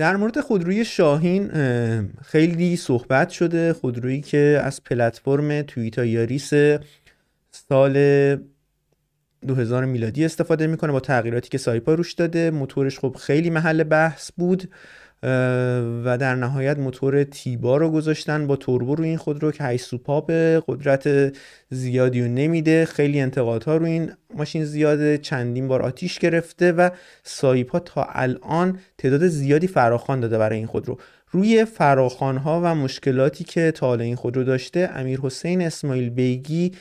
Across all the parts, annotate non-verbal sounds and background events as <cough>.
در مورد خودروی شاهین خیلی صحبت شده. خودرویی که از پلتفرم توییتا یاریس سال 2000 میلادی استفاده می‌کنه با تغییراتی که سایپا روش داده. موتورش خب خیلی محل بحث بود. و در نهایت موتور تیبا رو گذاشتن با توربو روی این خودرو که 8 سوپاپ قدرت زیادی رو نمیده. خیلی انتقادها رو این ماشین زیاده. چندین بار آتیش گرفته و سایپا تا الان تعداد زیادی فراخان داده برای این خودرو روی فراخان ها و مشکلاتی که تا حالا این خودرو داشته امیر حسین اسماعیل بیگی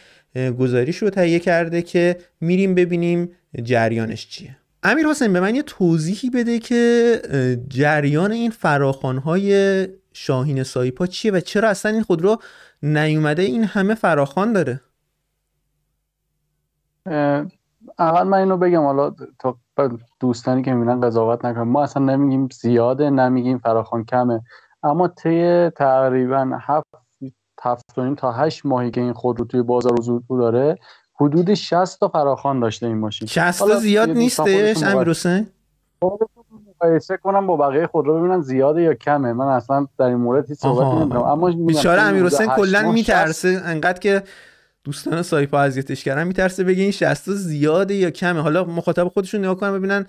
گزارش رو تهیه کرده که میریم ببینیم جریانش چیه. امیر حسین به من یه توضیحی بده که جریان این فراخانهای شاهین سایپا چیه و چرا اصلا این خودرو نیومده این همه فراخان داره؟ اول من اینو بگم حالا تا دوستانی که می‌بینن قضاوت نکنم ما اصلا نمیگیم زیاده نمیگیم فراخان کمه اما طی تقریبا هفت هفت تا هشت ماهی که این خود رو توی بازار حضور داره حدود 60 تا فراخان داشته این ماشین. 60 تا زیاد نیستش امیر حسین؟ مقایسه کنم با بقیه خود رو ببینن زیاده یا کمه. من اصلا در این مورد هیچ صحبت نمی‌کنم. اما بیچاره امیر حسین کلا میترسه انقدر که دوستان سایپا اذیتش کردن. میترسه بگه این 60 تا زیاده یا کمه. حالا مخاطب خودشون نگاه کنن ببینن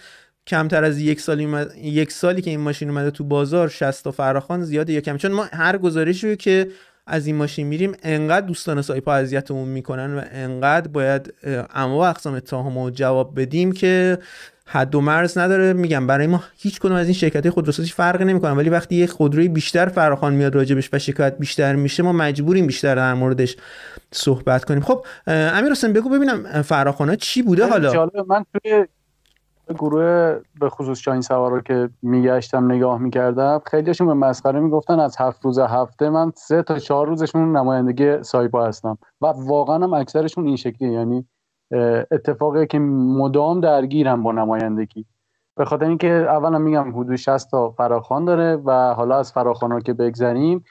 کمتر از یک سالی اومد... یک سالی که این ماشین اومده تو بازار 60 تا فراخان زیاده یا کمه. چون ما هر گزارشی رو که از این ماشین میریم انقدر دوستان سایپا اذیتمون می‌کنن و انقدر باید انواع اقسام اتهام و جواب بدیم که حد و مرز نداره. میگم برای ما هیچ کدوم از این شرکت خودروسازی فرقی نمی‌کنه ولی وقتی یه خودروی بیشتر فراخوان میاد راجبش و شکایت بیشتر میشه ما مجبوریم بیشتر در موردش صحبت کنیم. خب امیر حسین بگو ببینم فراخوان چی بوده حالا؟ من توی گروه به خصوص شاین سوارا که میگشتم نگاه می‌کردم خیلیشون به مسخره می‌گفتن از هفت روز هفته من سه تا چهار روزشون نمایندگی سایپا هستم و واقعا هم اکثرشون این شکلی یعنی اتفاقی که مدام درگیرم با نمایندگی. به خاطر اینکه اولا میگم حدود 60 تا فراخان داره و حالا از فراخان ها که بگذریم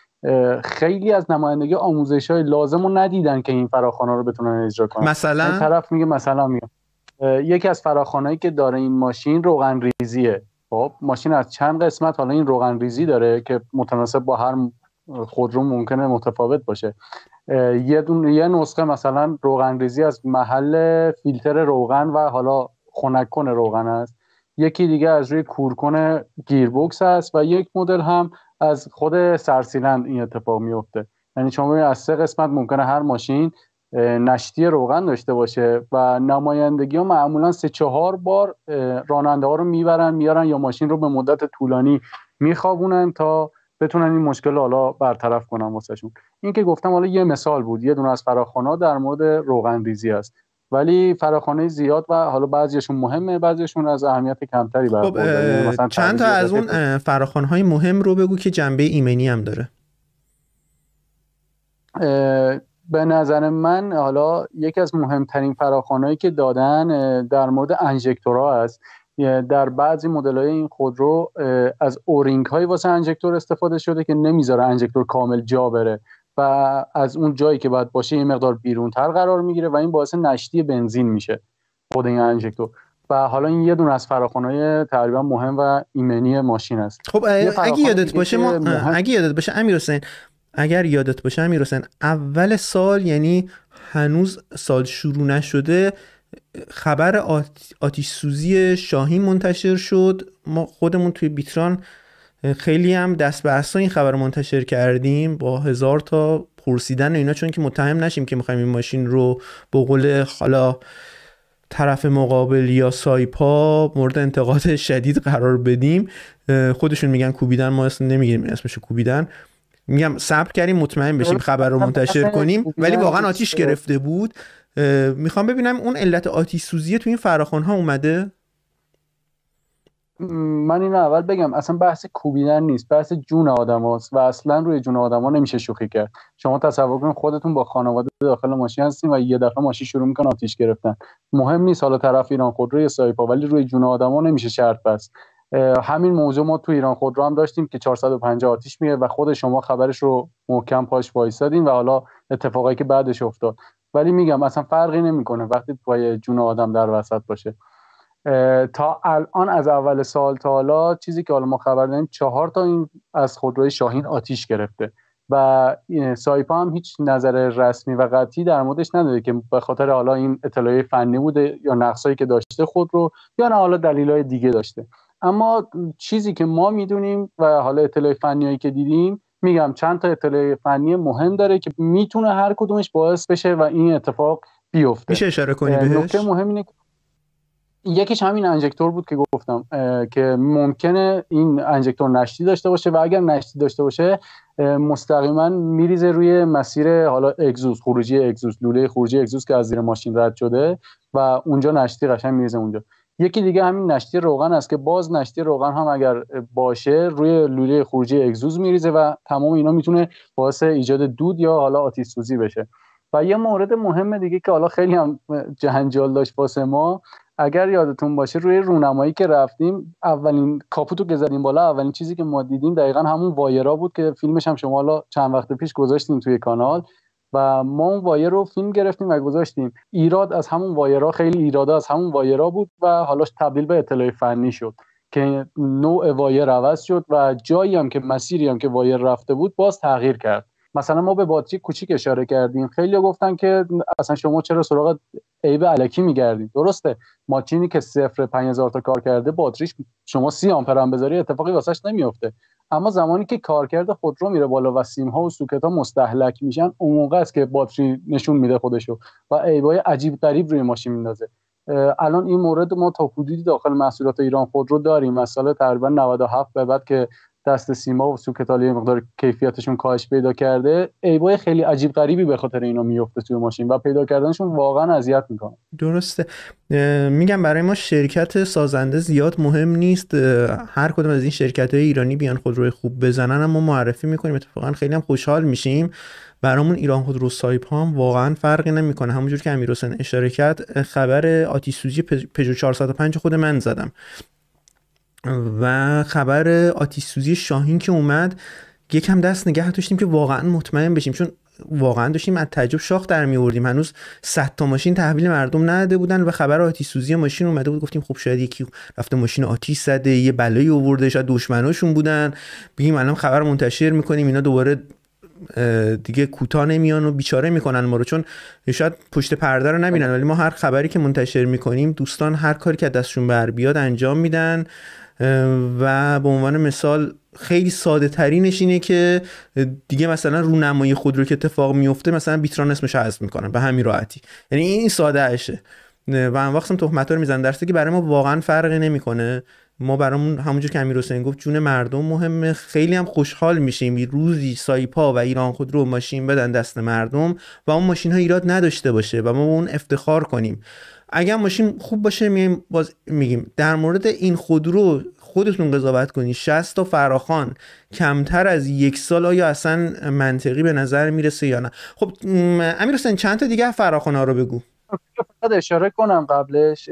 خیلی از نمایندگی آموزش های لازم رو ندیدن که این فراخان ها رو بتونن اجرا کنن. مثلا؟ طرف میگه مثلا میگم. یکی از فراخانهایی که داره این ماشین روغن ریزیه. خب ماشین از چند قسمت حالا این روغن ریزی داره که متناسب با هر خودرو ممکنه متفاوت باشه. یه دون یه نسخه مثلا روغن ریزی از محل فیلتر روغن و حالا خنک کن روغن است. یکی دیگه از روی کورکن گیربکس است و یک مدل هم از خود سرسیلند این اتفاق میفته. یعنی شما از سه قسمت ممکنه هر ماشین نشتی روغن داشته باشه و نمایندگی ها معمولا سه چهار بار راننده ها رو می‌برن میارن یا ماشین رو به مدت طولانی میخوابونن تا بتونن این مشکل حالا برطرف کنن واسهشون. این که گفتم حالا یه مثال بود یه دونه از فراخانه در مورد روغن ریزی است. ولی فراخانه زیاد و حالا بعضیشون مهمه بعضیشون از اهمیت کمتری برخورداره خب چند تا از اون فراخانه های مهم رو بگو که جنبه ایمنی هم داره. به نظر من حالا یکی از مهمترین فراخوانهایی که دادن در مورد انژکتورها است. در بعضی مدل های این خودرو از اورینگ های واسه انژکتور استفاده شده که نمی‌ذاره انژکتور کامل جا بره و از اون جایی که باید باشه یه مقدار بیرون تر قرار می‌گیره و این باعث نشتی بنزین میشه خود این انژکتور. و حالا این یه دونه از فراخوانهای تقریبا مهم و ایمنی ماشین است. خب اگه یادت باشه ما اگه یادت باشه امیر حسین اگر یادت باشه امیر حسین اول سال یعنی هنوز سال شروع نشده خبر آتیش سوزی شاهین منتشر شد. ما خودمون توی بیتران خیلی هم دست به این خبر منتشر کردیم. با هزار تا پرسیدن اینا چون که متهم نشیم که می‌خوایم این ماشین رو به قول حالا طرف مقابل یا سایپا مورد انتقاد <laughs> شدید قرار بدیم. خودشون میگن کوبیدن ما اصلا نمیگیم اسمش کوبیدن. میگم صبر کردیم مطمئن بشیم خبر رو منتشر کنیم. ولی واقعا آتیش گرفته بود. می‌خوام ببینم اون علت آتیش سوزی تو این فراخان ها اومده؟ من اینو اول بگم اصلا بحث کوبیدن نیست بحث جون آدم هاست و اصلا روی جون آدم ها نمیشه شوخی کرد. شما تصور کنید خودتون با خانواده داخل ماشین هستین و یه دفعه ماشین شروع می‌کنه آتیش گرفتن. مهم نیست حالا طرف ایران خودروی سایپا ولی روی جون آدم ها نمیشه شرط بست. همین موضوع ما تو ایران خود رو هم داشتیم که 450 آتیش میاد و خود شما خبرش رو محکم پاش وایسادین و حالا اتفاقایی که بعدش افتاد. ولی میگم اصلا فرقی نمی‌کنه وقتی پای جون آدم در وسط باشه. تا الان از اول سال تا حالا چیزی که حالا ما خبر داریم چهار تا این از خودروی شاهین آتیش گرفته و سایپا هم هیچ نظر رسمی و قطعی در موردش نداره که به خاطر حالا این اطلاعیه فنی بوده یا نقصایی که داشته خود رو یا نه حالا دلیلای دیگه داشته. اما چیزی که ما می‌دونیم و حالا اطلاع فنیایی که دیدیم میگم چند تا اطلاع فنی مهم داره که می‌تونه هر کدومش باعث بشه و این اتفاق بیفته. میشه اشاره کنی بهش؟ نکته مهم اینه یکیش همین انجکتور بود که گفتم که ممکنه این انجکتور نشتی داشته باشه و اگر نشتی داشته باشه مستقیما میریزه روی مسیر حالا اگزوز خروجی اگزوز لوله خروجی اگزوز که از زیر ماشین رد شده و اونجا نشتی قشنگ میریزه اونجا. یکی دیگه همین نشتی روغن است که باز نشتی روغن هم اگر باشه روی لوله خروجی اگزوز میریزه و تمام اینا می‌تونه باعث ایجاد دود یا حالا آتش سوزی بشه. و یه مورد مهم دیگه که حالا خیلی هم جهنجال داشت واسه ما اگر یادتون باشه روی رونمایی که رفتیم اولین کاپوتو که زدیم بالا اولین چیزی که ما دیدیم دقیقا همون وایرا بود که فیلمش هم شما حالا چند وقت پیش گذاشتیم توی کانال. و ما اون وایر رو فیلم گرفتیم و گذاشتیم. ایراد از همون وایرا خیلی ایراده از همون وایرا بود و حالا تبدیل به اطلاع فنی شد که نوع وایر عوض شد و جایی هم که مسیری هم که وایر رفته بود باز تغییر کرد. مثلا ما به باتری کوچیک اشاره کردیم. خیلی گفتن که اصلا شما چرا سراغ عیب علکی میگردیم درسته. ماشینی که صفر 5000 تا کار کرده باتریش شما 30 آمپر هم بذاری اتفاقی واسش نمیفته اما زمانی که کارکرد خودرو میره بالا و سیم ها و سوکت ها مستهلک میشن اون موقع است که باتری نشون میده خودشو و عیبای عجیب غریب روی ماشین میندازه. الان این مورد ما تا حدودی داخل محصولات ایران خودرو داریم. مثلا تقریبا 97 به بعد که دست سیما و سوکتالی مقدار کیفیتشون کاهش پیدا کرده. ایبای خیلی عجیب غریبی به خاطر اینا میفته توی ماشین و پیدا کردنشون واقعا اذیت می‌کنه. درسته. میگم برای ما شرکت سازنده زیاد مهم نیست. هر کدوم از این شرکت های ایرانی بیان خودروی خوب بزنن اما معرفی می‌کنیم. اتفاقا خیلی هم خوشحال میشیم. برامون ایران خودرو سایپ هم واقعا فرقی نمی‌کنه. همونجور که امیر اشاره کرد خبر آتیش سوزی پژو 405 خود من زدم. و خبر آتیش سوزی شاهین که اومد یکم دست نگه داشتیم که واقعا مطمئن بشیم. چون واقعا داشتیم از تعجب شاخ در میوردیم. هنوز 100 تا ماشین تحویل مردم نداده بودن و خبر آتیش سوزی ماشین اومده بود. گفتیم خب شاید یکی رفته ماشین آتیش زده یه بلایی آورده شاید دشمناشون بودن. بگیم الان خبر منتشر می‌کنیم اینا دوباره دیگه کوتاه نمیان و بیچاره می‌کنن ما رو. چون شاید پشت پرده رو نبینن ولی ما هر خبری که منتشر می‌کنیم دوستان هر کاری که دستشون بر بیاد انجام میدن. و به عنوان مثال خیلی ساده ترینش اینه که دیگه مثلا رونمایی خود رو که اتفاق میفته مثلا بیتران اسمش حذف می‌کنن به همین راحتی. یعنی این ساده اشه. و هم وقت هم تهمت رو می‌زنن درسته که برای ما واقعا فرقی نمی‌کنه ما برامون همونجور که امیر حسین گفت جون مردم مهمه. خیلی هم خوشحال میشیم. روزی سایپا و ایران خود رو ماشین بدن دست مردم و اون ماشین ها ایراد نداشته باشه و ما اون افتخار کنیم. اگر ماشین خوب باشه میگیم باز میگیم. در مورد این خودرو خودتون قضاوت کنید. 60 تا فراخان کمتر از یک سال آیا اصلا منطقی به نظر می‌رسه یا نه؟ خب امیر حسین چند تا دیگه فراخان ها رو بگو. فقط اشاره کنم قبلش.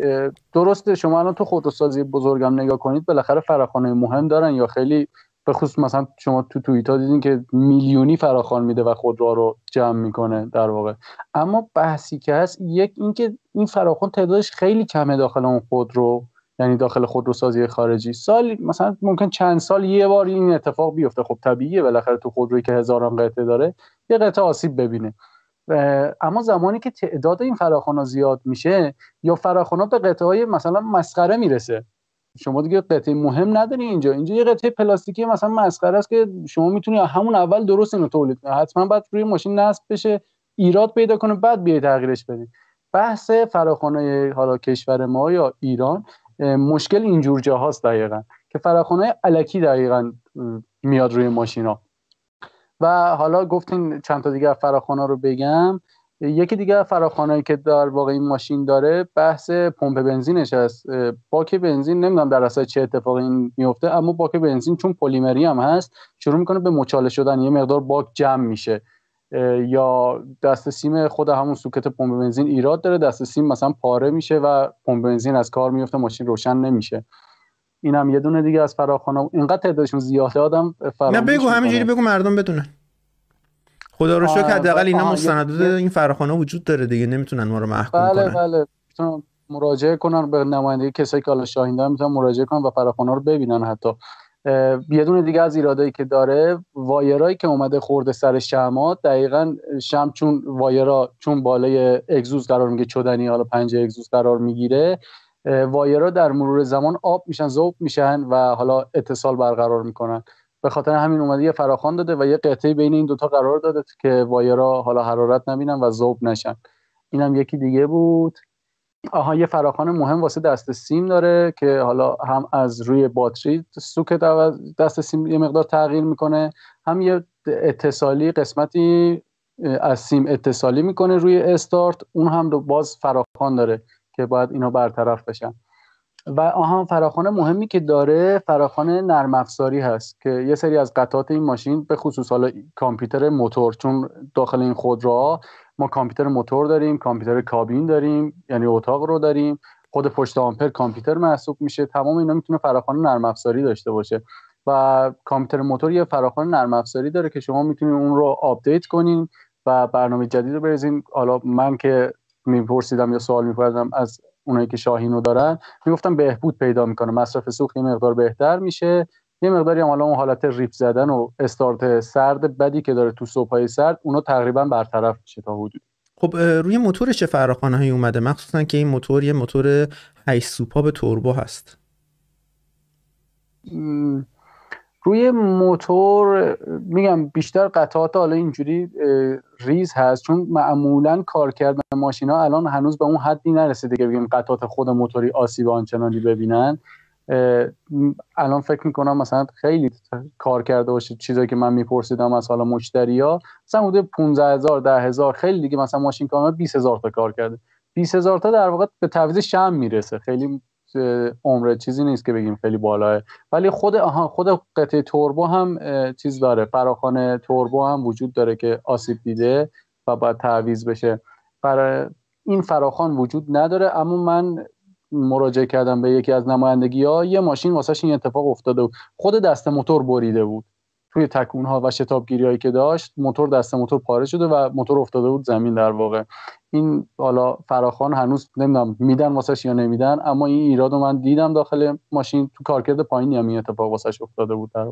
درسته شما الان تو خودروسازی بزرگم نگاه کنید بالاخره فراخوان مهم دارن یا خیلی به خصوص مثلا شما تو توییتا دیدین که میلیونی فراخوان میده و خودرو رو جمع می‌کنه در واقع. اما بحثی که هست یک اینکه این فراخوان تعدادش خیلی کمه داخل اون خودرو یعنی داخل خودروسازی خارجی. سال مثلا ممکن چند سال یه بار این اتفاق بیفته. خب طبیعیه بالاخره تو خودرویی که هزاران قطعه داره یه قطعه آسیب ببینه. اما زمانی که تعداد این فراخوان زیاد میشه یا فراخوان به قطعه های مثلا مسخره می‌رسه. شما دیگه قطعه مهم نداری اینجا. اینجا یه قطعه پلاستیکی مثلا مسخره است که شما می‌تونی همون اول درست اینو تولید کنی. حتما باید روی ماشین نصب بشه ایراد پیدا کنه بعد بیای تغییرش بدی. بحث فراخوانای حالا کشور ما یا ایران مشکل اینجور جاهاست دقیقا که فراخوانای علکی دقیقا میاد روی ماشینا. و حالا گفتین چند تا دیگه فراخوانا رو بگم. یکی دیگه فراخوانایی که در واقع این ماشین داره بحث پمپ بنزینش هست. باک بنزین نمی‌دونم در اصل چه اتفاقی این میفته اما باک بنزین چون پلیمری هم هست شروع می‌کنه به مچاله شدن یه مقدار باک جمع میشه. یا دست سیم خود همون سوکت پمپ بنزین ایراد داره دست سیم مثلا پاره میشه و پمپ بنزین از کار میفته ماشین روشن نمیشه. اینم یه دونه دیگه از فراخوانه اینقدر تعدادشون زیاده آدم نه بگو همینجوری بگو مردم بدونن. خدا رو شکر حداقل اینا مستندات این فراخوانه وجود داره دیگه نمی‌تونن ما رو محکوم بله کنن. بله. مراجعه کنن به نماینده کسایی که حالا شاهین دارن می‌تونن مراجعه کنن و فراخوان رو ببینن حتی. یه دونه دیگه از ایرادایی که داره وایرایی که اومده خورده سر شمات دقیقا شم چون وایرا چون بالای اگزوز قرار میگه چدنی حالا پنجه اگزوز قرار می‌گیره وایرا در مرور زمان آب میشن ذوب میشن و حالا اتصال برقرار می‌کنن. به خاطر همین اومده یه فراخوان داده و یه قطعه بین این دوتا قرار داده که وایرا حالا حرارت نبینن و ذوب نشن. اینم یکی دیگه بود. آها یه فراخوان مهم واسه دست سیم داره که حالا هم از روی باتری سوک دست سیم یه مقدار تغییر می‌کنه. هم یه اتصالی قسمتی از سیم اتصالی می‌کنه روی استارت. اون هم باز فراخوان داره که باید اینا برطرف بشن. و آها فراخوان مهمی که داره فراخوان نرم افزاری هست که یه سری از قطعات این ماشین به خصوص حالا کامپیوتر موتور چون داخل این خودروها ما کامپیوتر موتور داریم کامپیوتر کابین داریم یعنی اتاق رو داریم. خود پشت آمپر کامپیوتر محسوب میشه. تمام اینا می‌تونه فراخوان نرم افزاری داشته باشه. و کامپیوتر موتور یه فراخوان نرم افزاری داره که شما می‌تونید اون رو update کنین و برنامه جدید رو بریزین. حالا من که میپرسیدم یا سوال میپرسیدم از اونایی که شاهین رو دارن. می‌گفتم بهبود پیدا می‌کنه. مصرف سوخت یه مقدار بهتر میشه. یه مقداری هم حالا اون حالت ریپ زدن و استارت سرد بدی که داره تو صبحای سرد اونو تقریبا برطرف میشه تا حدود خب روی موتور چه فراخوانه هایی اومده؟ مخصوصا که این موتور یه موتور 8 سوپا توربو هست. روی موتور میگم بیشتر قطعات حالا اینجوری ریز هست چون معمولا کار کردن ماشین ها الان هنوز به اون حدی نرسیده که بگیم قطعات خود موتوری آسیب آنچنانی ببینن. الان فکر می‌کنم مثلا خیلی کار کرده باشه چیزایی که من میپرسیدم از حالا مشتری ها مثلا حدود 15 هزار ده هزار خیلی دیگه مثلا ماشین کامل 20 هزار تا کار کرده. 20 هزار تا در واقع به تعویض شم می‌رسه. خیلی عمر چیزی نیست که بگیم خیلی بالاه. ولی خود آها خود قطعه توربو هم چیز داره. فراخوان توربو هم وجود داره که آسیب دیده و باید تعویض بشه. برای این فراخوان وجود نداره اما من مراجعه کردم به یکی از نمایندگی ها. یه ماشین واسهش این اتفاق افتاده بود. خود دست موتور بریده بود توی تکون ها و شتابگیری هایی که داشت. موتور دست موتور پاره شده و موتور افتاده بود زمین در واقع. این حالا فراخان هنوز نمی‌دونم میدن واسش یا نمیدن اما این ایراد رو من دیدم داخل ماشین تو کارکرد پایینی هم این اتفاق واسش افتاده بود در.